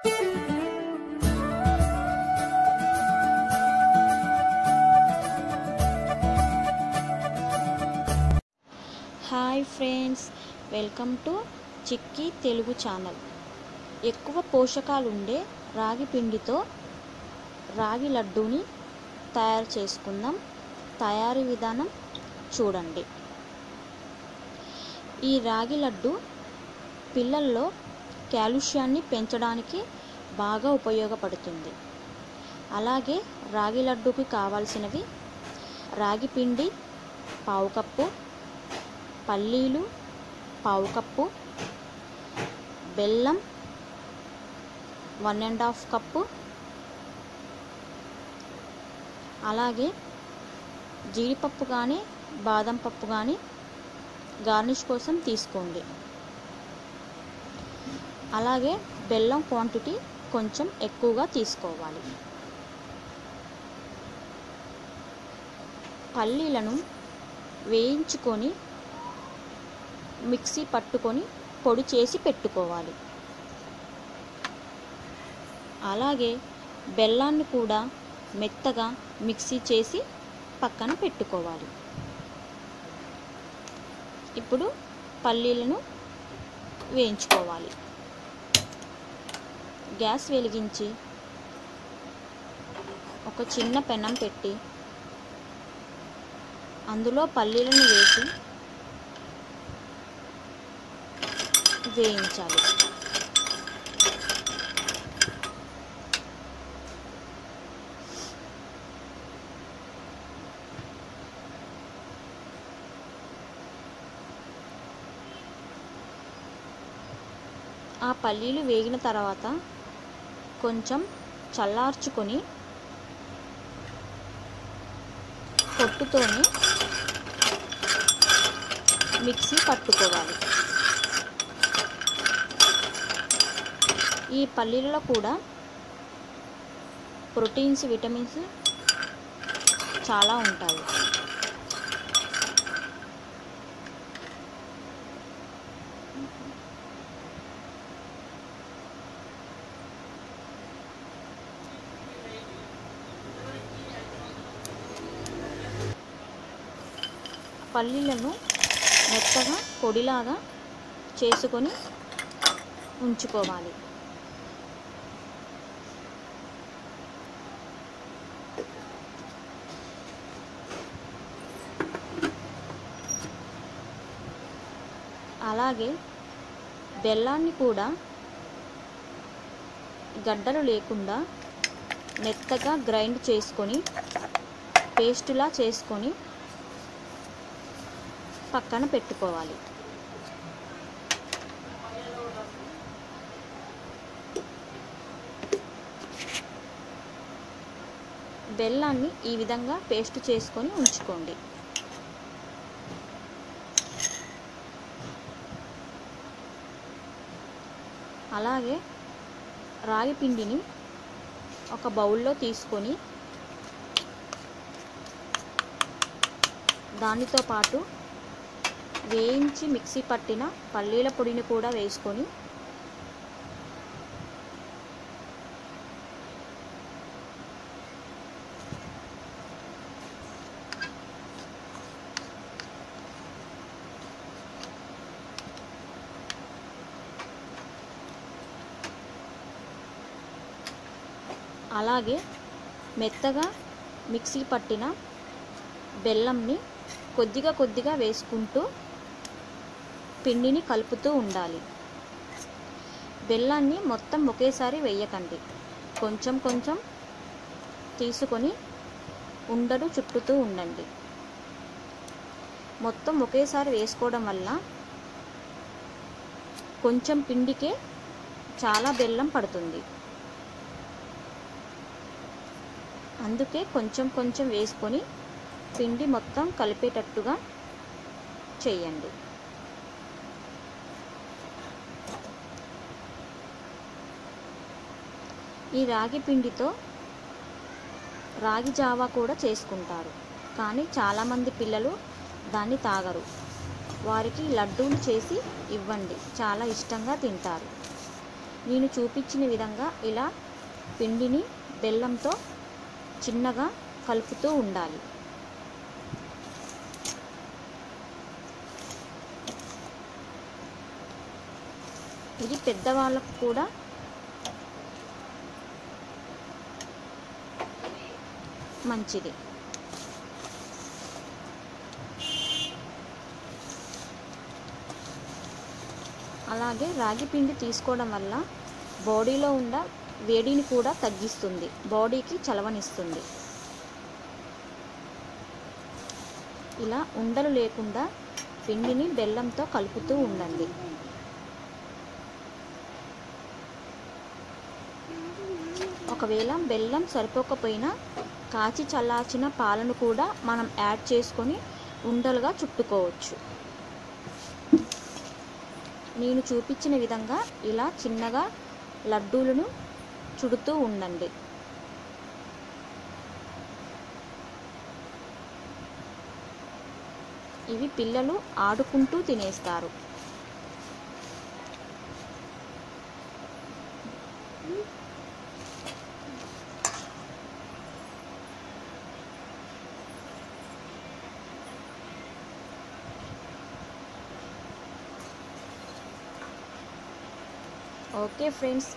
Hi friends welcome to Chikki Telugu channel. ఎక్కువ పోషకాలు ఉండే రాగి పిండితో రాగి లడ్డూని తయారు చేసుకుందాం. తయారీ విధానం చూడండి. ఈ రాగి లడ్డు పిల్లల్లో కాల్షియాన్ని పెంచడానికి బాగా ఉపయోగపడుతుంది. అలాగే రాగి లడ్డూకి కావాల్సినవి రాగి పిండి పావు కప్పు పల్లీలు పావు కప్పు బెల్లం వన్ అండ్ హాఫ్ కప్పు అలాగే జీడిపప్పు కానీ బాదం పప్పు కానీ గార్నిష్ కోసం తీసుకోండి. అలాగే బెల్లం క్వాంటిటీ కొంచెం ఎక్కువగా తీసుకోవాలి. పల్లీలను వేయించుకొని మిక్సీ పట్టుకొని పొడి చేసి పెట్టుకోవాలి. అలాగే బెల్లాన్ని కూడా మెత్తగా మిక్సీ చేసి పక్కన పెట్టుకోవాలి. ఇప్పుడు పల్లీలను వేయించుకోవాలి. గ్యాస్ వెలిగించి ఒక చిన్న పెనం పెట్టి అందులో పల్లీలను వేసి వేయించాలి. ఆ పల్లీలు వేగిన తర్వాత కొంచెం చల్లార్చుకొని పొట్టుతోని మిక్సీ పట్టుకోవాలి. ఈ పల్లీలలో కూడా ప్రోటీన్స్ విటమిన్స్ చాలా ఉంటాయి. పల్లీలను మెత్తగా పొడిలాగా చేసుకొని ఉంచుకోవాలి. అలాగే బెల్లాన్ని కూడా గడ్డలు లేకుండా మెత్తగా గ్రైండ్ చేసుకొని పేస్టులా చేసుకొని పక్కన పెట్టుకోవాలి. బెల్లాన్ని ఈ విధంగా పేస్ట్ చేసుకొని ఉంచుకోండి. అలాగే రాగి పిండిని ఒక బౌల్లో తీసుకొని దానితో పాటు వేయించి మిక్సీ పట్టిన పల్లీల పొడిని కూడా వేసుకొని అలాగే మెత్తగా మిక్సీ పట్టిన బెల్లంని కొద్దిగా కొద్దిగా వేసుకుంటూ పిండిని కలుపుతూ ఉండాలి. బెల్లాన్ని మొత్తం ఒకేసారి వేయకండి. కొంచెం కొంచెం తీసుకొని ఉండలు చుట్టుతూ ఉండండి. మొత్తం ఒకేసారి వేసుకోవడం వల్ల కొంచెం పిండికే చాలా బెల్లం పడుతుంది. అందుకే కొంచెం కొంచెం వేసుకొని పిండి మొత్తం కలిపేటట్టుగా చేయండి. ఈ రాగి పిండితో రాగి జావా కూడా చేసుకుంటారు. కానీ చాలామంది పిల్లలు దాన్ని తాగరు. వారికి లడ్డూలు చేసి ఇవ్వండి. చాలా ఇష్టంగా తింటారు. నేను చూపించిన విధంగా ఇలా పిండిని బెల్లంతో చిన్నగా కలుపుతూ ఉండాలి. ఇది పెద్దవాళ్ళకు కూడా మంచిది. అలాగే రాగి పిండి తీసుకోవడం వల్ల బాడీలో ఉన్న వేడిని కూడా తగ్గిస్తుంది. బాడీకి చలవనిస్తుంది. ఇలా ఉండలు లేకుండా పిండిని బెల్లంతో కలుపుతూ ఉండండి. ఒకవేళ బెల్లం సరిపోకపోయినా కాచి చల్లార్చిన పాలను కూడా మనం యాడ్ చేసుకొని ఉండలుగా చుట్టుకోవచ్చు. నేను చూపించిన విధంగా ఇలా చిన్నగా లడ్డూలను చుడుతూ ఉండండి. ఇవి పిల్లలు ఆడుకుంటూ తినేస్తారు. ఓకే ఫ్రెండ్స్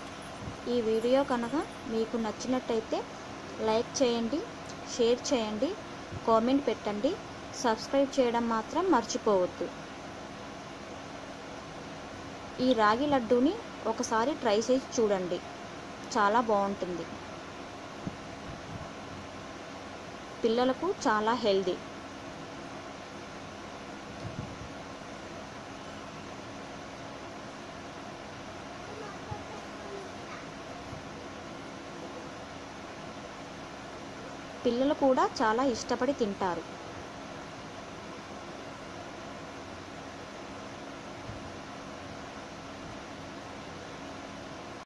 ఈ వీడియో కనుక మీకు నచ్చినట్టయితే లైక్ చేయండి షేర్ చేయండి కామెంట్ పెట్టండి. సబ్స్క్రైబ్ చేయడం మాత్రం మర్చిపోవద్దు. ఈ రాగి లడ్డూని ఒకసారి ట్రై చేసి చూడండి. చాలా బాగుంటుంది. పిల్లలకు చాలా హెల్దీ. పిల్లలు కూడా చాలా ఇష్టపడి తింటారు.